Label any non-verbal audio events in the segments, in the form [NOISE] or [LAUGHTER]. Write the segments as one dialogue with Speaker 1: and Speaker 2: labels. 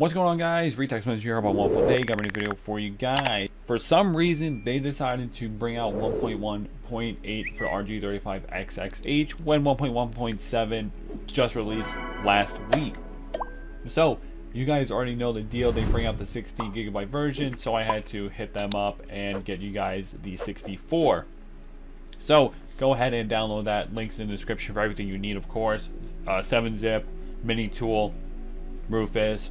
Speaker 1: What's going on guys? Read Text Message here about one full day. Got a new video for you guys. For some reason, they decided to bring out 1.1.8 for RG35XXH when 1.1.7 just released last week. So, you guys already know the deal. They bring out the 16 gigabyte version, so I had to hit them up and get you guys the 64. So, go ahead and download that. Links in the description for everything you need, of course. Uh, 7-zip, MiniTool, Rufus,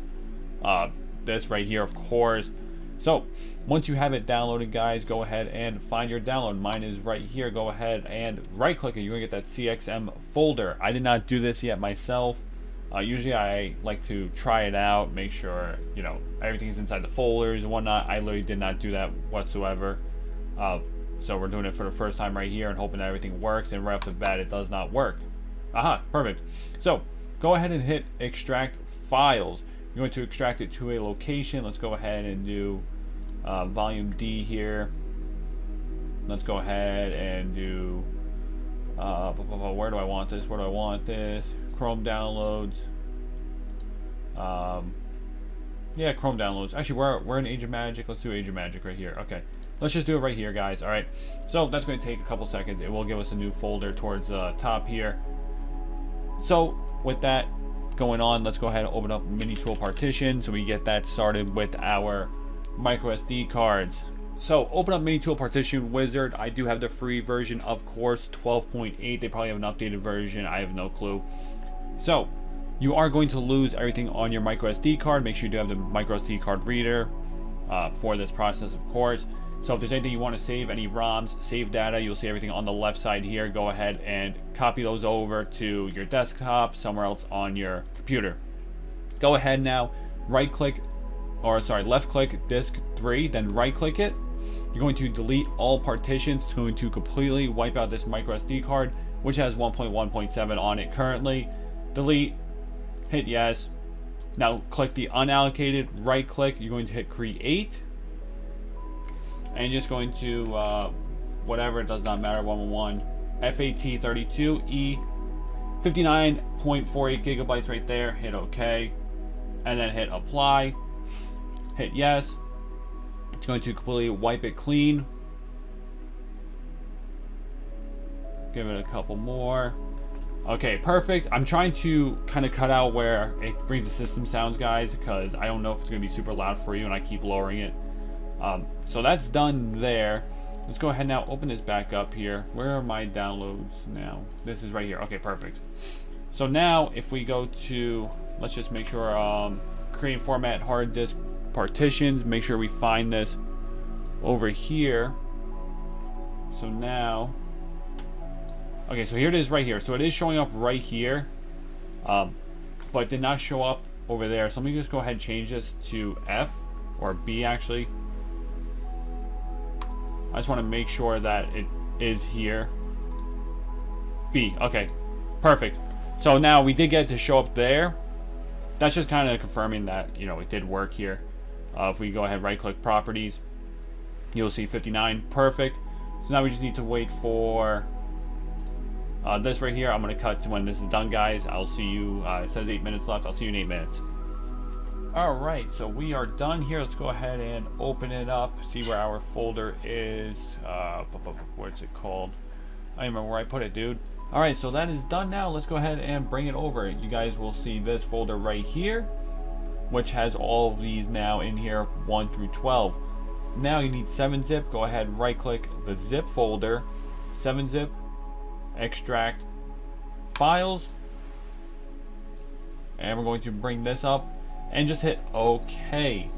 Speaker 1: uh, this right here, of course. So once you have it downloaded, guys, go ahead and find your download. Mine is right here. Go ahead and right click it. You're gonna get that CXM folder. I did not do this yet myself. Uh, usually I like to try it out, make sure, you know, everything is inside the folders and whatnot. I literally did not do that whatsoever. Uh, so we're doing it for the first time right here and hoping that everything works. And right off the bat, it does not work. Aha, perfect. So go ahead and hit extract files. You're going to extract it to a location. Let's go ahead and do uh, volume D here. Let's go ahead and do, uh, where do I want this? Where do I want this? Chrome downloads. Um, yeah, Chrome downloads. Actually, we're, we're in Age of Magic. Let's do Age of Magic right here. Okay. Let's just do it right here, guys. All right. So that's going to take a couple seconds. It will give us a new folder towards the uh, top here. So with that, going on, let's go ahead and open up MiniTool partition so we get that started with our micro SD cards. So open up MiniTool partition wizard. I do have the free version, of course, 12.8. They probably have an updated version. I have no clue. So you are going to lose everything on your micro SD card. Make sure you do have the micro SD card reader uh, for this process, of course. So if there's anything you want to save, any ROMs, save data, you'll see everything on the left side here. Go ahead and copy those over to your desktop, somewhere else on your computer. Go ahead now, right click, or sorry, left click disk 3, then right click it. You're going to delete all partitions. It's going to completely wipe out this micro SD card, which has 1.1.7 on it currently. Delete, hit yes. Now click the unallocated, right click, you're going to hit create and just going to uh, whatever, it does not matter, 111 FAT32E 59.48 gigabytes right there, hit OK, and then hit apply, hit yes. It's going to completely wipe it clean. Give it a couple more. Okay, perfect. I'm trying to kind of cut out where it brings the system sounds, guys, because I don't know if it's going to be super loud for you, and I keep lowering it. Um, so that's done there. Let's go ahead now, open this back up here. Where are my downloads now? This is right here. Okay, perfect. So now if we go to, let's just make sure, um, create format hard disk partitions, make sure we find this over here. So now, okay, so here it is right here. So it is showing up right here, um, but did not show up over there. So let me just go ahead and change this to F, or B actually. I just want to make sure that it is here. B, okay, perfect. So now we did get to show up there. That's just kind of confirming that, you know, it did work here. Uh, if we go ahead right click properties, you'll see 59, perfect. So now we just need to wait for uh, this right here. I'm going to cut to when this is done, guys. I'll see you, uh, it says 8 minutes left. I'll see you in 8 minutes. Alright, so we are done here. Let's go ahead and open it up, see where our folder is. Uh, what's it called? I don't remember where I put it, dude. Alright, so that is done now. Let's go ahead and bring it over. You guys will see this folder right here, which has all of these now in here, 1 through 12. Now you need 7-zip. Go ahead, right-click the zip folder, 7-zip, extract, files, and we're going to bring this up and just hit OK.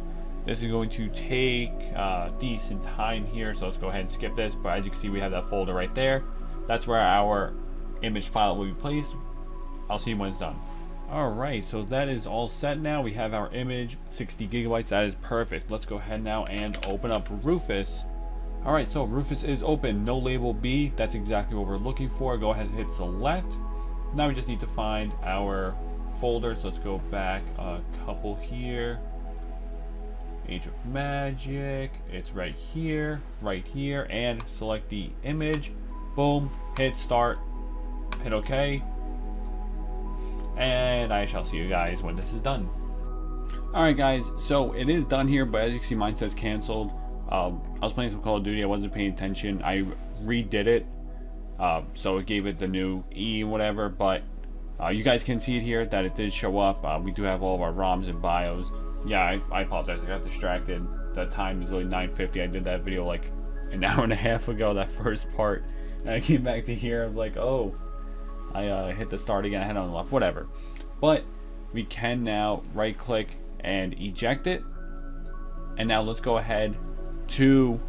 Speaker 1: This is going to take uh, decent time here, so let's go ahead and skip this. But as you can see, we have that folder right there. That's where our image file will be placed. I'll see you when it's done. Alright, so that is all set now. We have our image, 60 gigabytes. That is perfect. Let's go ahead now and open up Rufus. Alright, so Rufus is open. No label B. That's exactly what we're looking for. Go ahead and hit select. Now we just need to find our folder. So let's go back a couple here. Age of Magic. It's right here, right here, and select the image. Boom, hit start, hit OK. And I shall see you guys when this is done. Alright guys, so it is done here, but as you can see mine says cancelled. Um, I was playing some Call of Duty, I wasn't paying attention. I redid it, uh, so it gave it the new E whatever, but uh, you guys can see it here that it did show up. Uh, we do have all of our ROMs and BIOS. Yeah, I, I apologize, I got distracted. The time is really 9.50. I did that video like an [LAUGHS] hour and a half ago, that first part. And I came back to here, I was like, oh, I uh, hit the start again, I had on the left, whatever. But we can now right click and eject it. And now let's go ahead to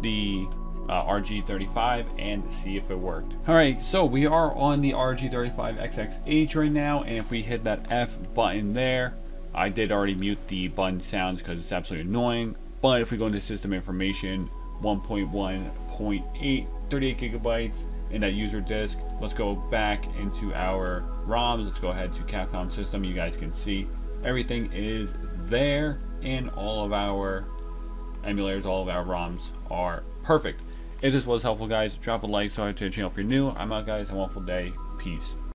Speaker 1: the uh, RG35 and see if it worked. All right, so we are on the RG35XXH right now, and if we hit that F button there, I did already mute the button sounds because it's absolutely annoying. But if we go into system information, 1.1.8, 38 gigabytes in that user disk. Let's go back into our ROMs. Let's go ahead to Capcom system. You guys can see everything is there in all of our emulators, all of our ROMs are perfect. If this was helpful, guys, drop a like, subscribe to the channel if you're new. I'm out, guys. Have a wonderful day. Peace.